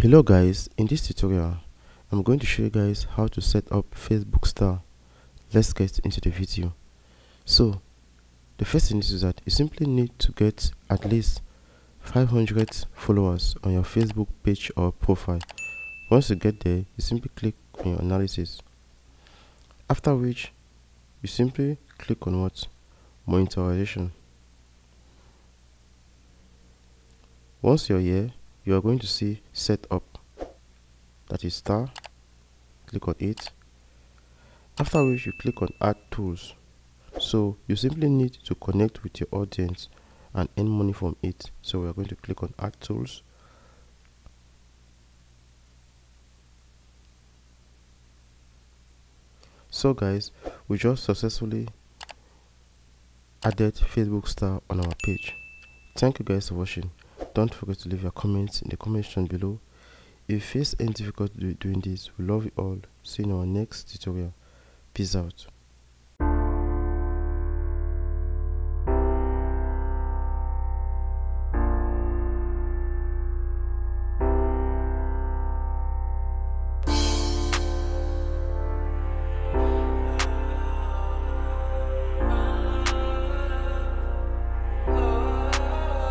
hello guys. In this tutorial i'm going to show you guys how to set up facebook star. Let's get into the video. So the first thing is that you simply need to get at least 500 followers on your facebook page or profile. Once you get there you simply click on your analysis. After which you simply click on what? Monetization. Once you're here you are going to see set up. That is star. Click on it. After which you click on add tools. So you simply need to connect with your audience and earn money from it. So we are going to click on add tools. So guys we just successfully added facebook star on our page. Thank you guys for watching don't forget to leave your comments in the comment section below. If you face any difficulty doing this we love you all. See you in our next tutorial. Peace out